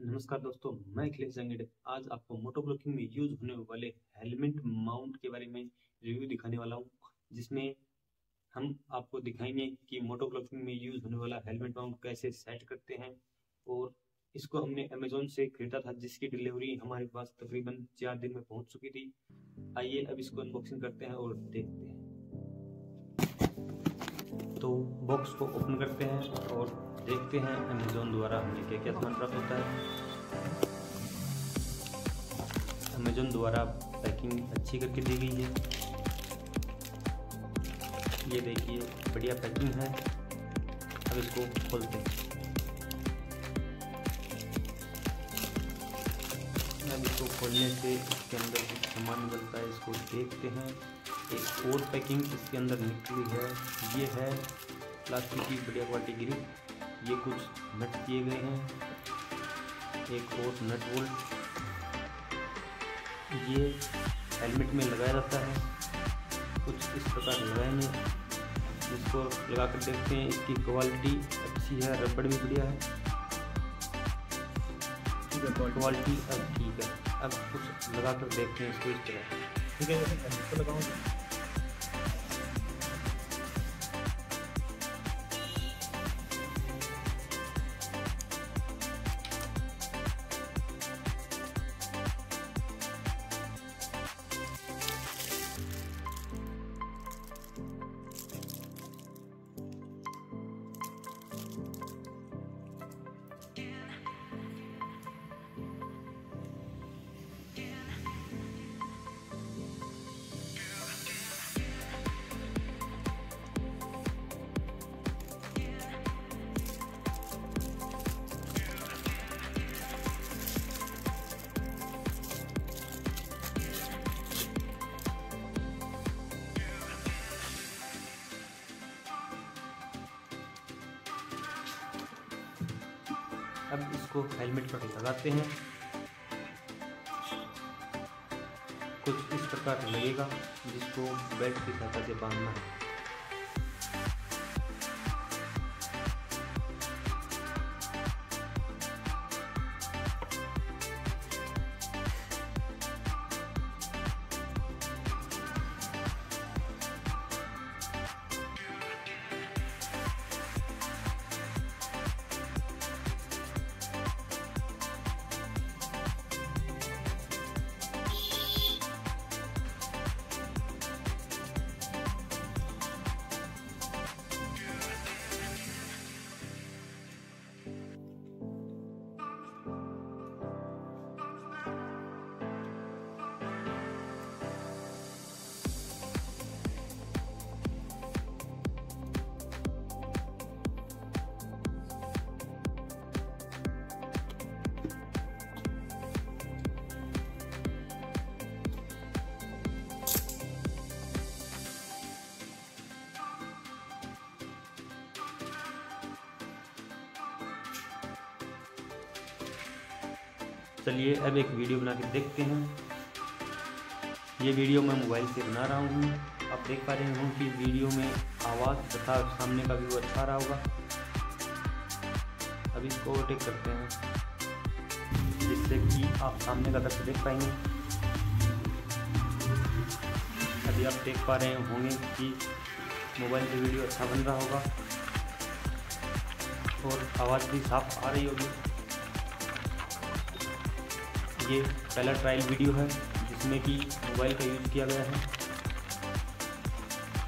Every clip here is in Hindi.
नमस्कार दोस्तों, मैं अखिलेश जंगेड। आज आपको मोटो ब्लॉकिंग में यूज़ होने वाले हेलमेट माउंट के बारे में रिव्यू दिखाने वाला हूँ, जिसमें हम आपको दिखाएँगे कि मोटो ब्लॉकिंग में यूज़ होने वाला हेलमेट माउंट कैसे सेट करते हैं और इसको हमने अमेजोन से खरीदा था, जिसकी डिलीवरी हमारे पास तकरीबन चार दिन में पहुँच चुकी थी। आइए अब इसको अनबॉक्सिंग करते हैं और देखते हैं। तो बॉक्स को ओपन करते हैं और देखते हैं अमेजोन द्वारा हमें क्या क्या सामान प्राप्त होता है। अमेजोन द्वारा पैकिंग अच्छी करके दी गई है। ये देखिए, बढ़िया पैकिंग है। अब इसको खोलते हैं। अब इसको खोलने से इसके अंदर कुछ सामान निकलता है, इसको देखते हैं। एक और पैकिंग इसके अंदर निकली है। ये है प्लास्टिक की बढ़िया क्वालिटी ग्रिप ये कुछ नट किए गए हैं। एक और नट बोल्ट। ये हेलमेट में लगाया जाता है। कुछ इस प्रकार लगाएँगे इसको लगा कर देखते हैं इसकी क्वालिटी अच्छी है रबड़ भी बढ़िया है। क्वालिटी। अब ठीक है। अब कुछ लगा कर देखते हैं इसको इस तरह। ठीक है लगाऊँगा। अब इसको हेलमेट पर लगाते हैं। कुछ इस प्रकार लगेगा जिसको बेल्ट की सहायता से बांधना है। चलिए अब एक वीडियो बना के देखते हैं। ये वीडियो मैं मोबाइल से बना रहा हूँ। आप देख पा रहे हों कि वीडियो में आवाज़ तथा सामने का व्यू अच्छा रहा होगा। अब इसको ओवरटेक करते हैं। जिससे कि आप सामने का दृश्य देख पाएँगे। अभी आप देख पा रहे होंगे कि मोबाइल से वीडियो अच्छा बन रहा होगा। और आवाज़ भी साफ़ आ रही होगी। ये पहला ट्रायल वीडियो है, जिसमें कि मोबाइल का यूज़ किया गया है।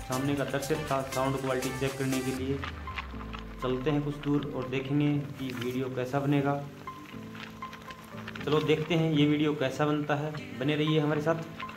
सामने का दर्शक था साउंड क्वालिटी चेक करने के लिए। चलते हैं कुछ दूर और देखेंगे कि वीडियो कैसा बनेगा। चलो देखते हैं ये वीडियो कैसा बनता है। बने रहिए हमारे साथ।